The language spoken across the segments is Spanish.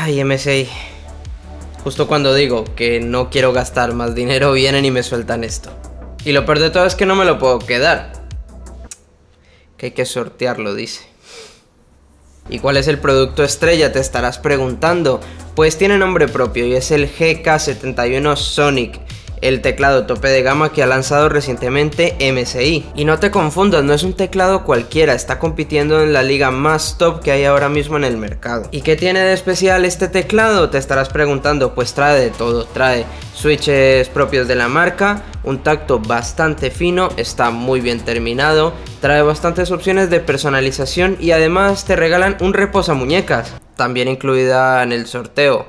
Ay, MSI. Justo cuando digo que no quiero gastar más dinero, vienen y me sueltan esto. Y lo peor de todo es que no me lo puedo quedar. Que hay que sortearlo, dice. ¿Y cuál es el producto estrella? Te estarás preguntando. Pues tiene nombre propio y es el GK71 Sonic el teclado tope de gama que ha lanzado recientemente MSI. Y no te confundas, no es un teclado cualquiera, está compitiendo en la liga más top que hay ahora mismo en el mercado. ¿Y qué tiene de especial este teclado? Te estarás preguntando, pues trae de todo, trae switches propios de la marca, un tacto bastante fino, está muy bien terminado, trae bastantes opciones de personalización y además te regalan un muñecas, también incluida en el sorteo.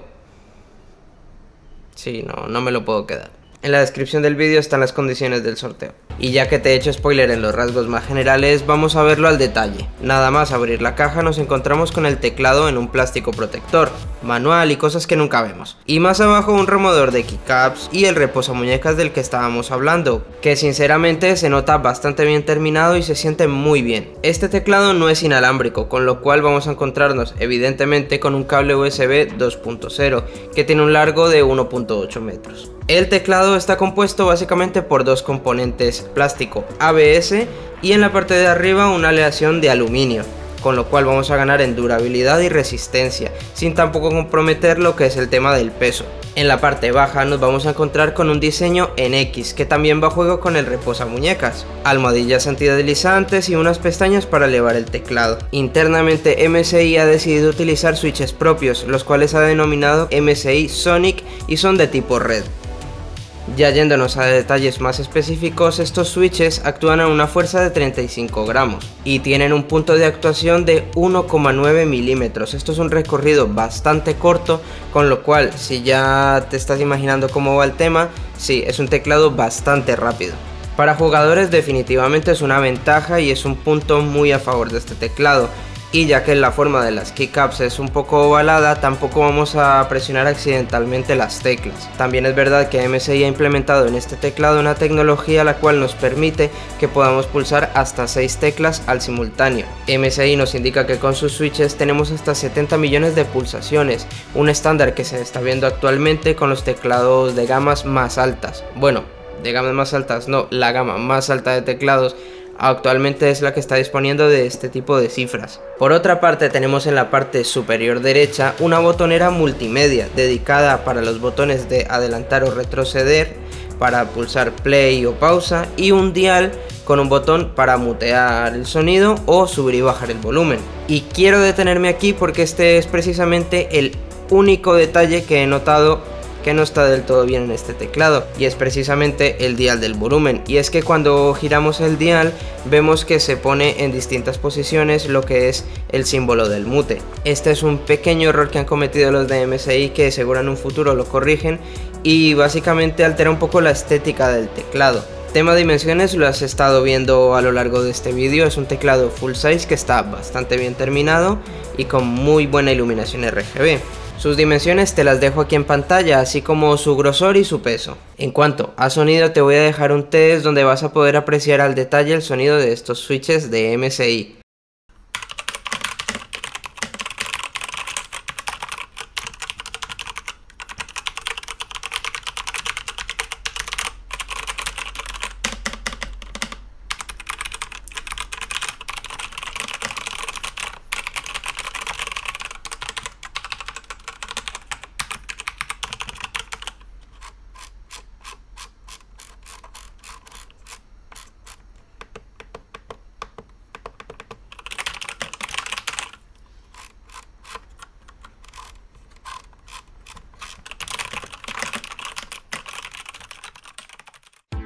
Sí, no, no me lo puedo quedar. En la descripción del vídeo están las condiciones del sorteo. Y ya que te he hecho spoiler en los rasgos más generales, vamos a verlo al detalle. Nada más abrir la caja nos encontramos con el teclado en un plástico protector, manual y cosas que nunca vemos. Y más abajo un removedor de keycaps y el reposamuñecas del que estábamos hablando, que sinceramente se nota bastante bien terminado y se siente muy bien. Este teclado no es inalámbrico, con lo cual vamos a encontrarnos evidentemente con un cable USB 2.0, que tiene un largo de 1.8 metros. El teclado está compuesto básicamente por dos componentes plástico ABS y en la parte de arriba una aleación de aluminio con lo cual vamos a ganar en durabilidad y resistencia, sin tampoco comprometer lo que es el tema del peso. En la parte baja nos vamos a encontrar con un diseño en X que también va a juego con el reposa muñecas, almohadillas antideslizantes y unas pestañas para elevar el teclado. Internamente MSI ha decidido utilizar switches propios, los cuales ha denominado MSI Sonic y son de tipo red. Ya yéndonos a detalles más específicos, estos switches actúan a una fuerza de 35 gramos y tienen un punto de actuación de 1,9 milímetros. Esto es un recorrido bastante corto, con lo cual si ya te estás imaginando cómo va el tema, sí, es un teclado bastante rápido. Para jugadores definitivamente es una ventaja y es un punto muy a favor de este teclado, y ya que la forma de las keycaps es un poco ovalada, tampoco vamos a presionar accidentalmente las teclas. También es verdad que MSI ha implementado en este teclado una tecnología la cual nos permite que podamos pulsar hasta 6 teclas al simultáneo. MSI nos indica que con sus switches tenemos hasta 70 millones de pulsaciones, un estándar que se está viendo actualmente con los teclados de gamas más altas. Bueno, de gamas más altas, no, la gama más alta de teclados actualmente es la que está disponiendo de este tipo de cifras. Por otra parte tenemos en la parte superior derecha una botonera multimedia dedicada para los botones de adelantar o retroceder, para pulsar play o pausa y un dial con un botón para mutear el sonido o subir y bajar el volumen. Y quiero detenerme aquí porque este es precisamente el único detalle que he notado que no está del todo bien en este teclado y es precisamente el dial del volumen. Y es que cuando giramos el dial vemos que se pone en distintas posiciones lo que es el símbolo del mute. Este es un pequeño error que han cometido los de MSI que seguro en un futuro lo corrigen y básicamente altera un poco la estética del teclado. Tema dimensiones lo has estado viendo a lo largo de este vídeo, es un teclado full size que está bastante bien terminado y con muy buena iluminación RGB. Sus dimensiones te las dejo aquí en pantalla, así como su grosor y su peso. En cuanto a sonido te voy a dejar un test donde vas a poder apreciar al detalle el sonido de estos switches de MSI.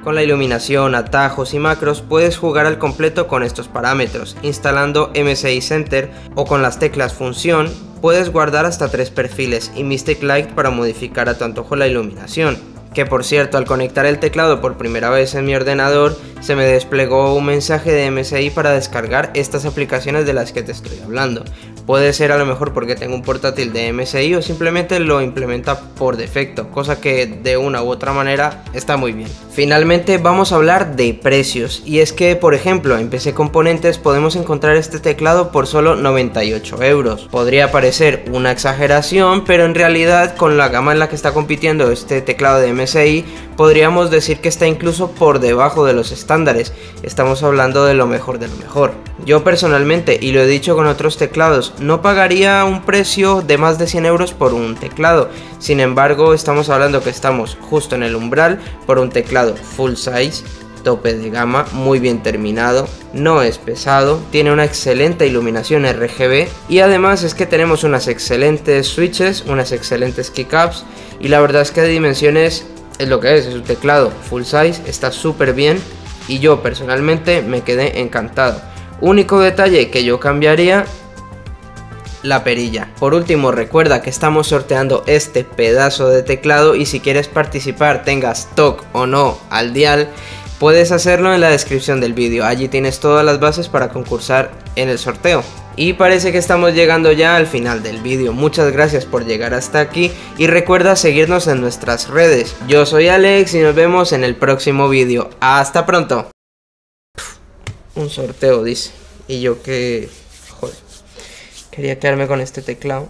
Con la iluminación, atajos y macros puedes jugar al completo con estos parámetros. Instalando MSI Center o con las teclas función, puedes guardar hasta tres perfiles y Mystic Light para modificar a tu antojo la iluminación. Que por cierto, al conectar el teclado por primera vez en mi ordenador, se me desplegó un mensaje de MSI para descargar estas aplicaciones de las que te estoy hablando. Puede ser a lo mejor porque tengo un portátil de MSI o simplemente lo implementa por defecto, cosa que de una u otra manera está muy bien. Finalmente vamos a hablar de precios y es que por ejemplo en PC Componentes podemos encontrar este teclado por solo 98 euros. Podría parecer una exageración pero en realidad con la gama en la que está compitiendo este teclado de MSI podríamos decir que está incluso por debajo de los estándares. Estamos hablando de lo mejor de lo mejor. Yo personalmente, y lo he dicho con otros teclados, no pagaría un precio de más de 100 euros por un teclado. Sin embargo, estamos hablando que estamos justo en el umbral por un teclado full size tope de gama, muy bien terminado, no es pesado, tiene una excelente iluminación RGB y además es que tenemos unas excelentes switches, unas excelentes keycaps y la verdad es que de dimensiones es lo que es, es un teclado full size, está súper bien y yo personalmente me quedé encantado. Único detalle que yo cambiaría, la perilla. Por último, recuerda que estamos sorteando este pedazo de teclado y si quieres participar, tengas TOC o no al dial, puedes hacerlo en la descripción del vídeo. Allí tienes todas las bases para concursar en el sorteo. Y parece que estamos llegando ya al final del vídeo. Muchas gracias por llegar hasta aquí y recuerda seguirnos en nuestras redes. Yo soy Alex y nos vemos en el próximo vídeo. Hasta pronto. Un sorteo dice. Y yo que... Joder. Quería quedarme con este teclado.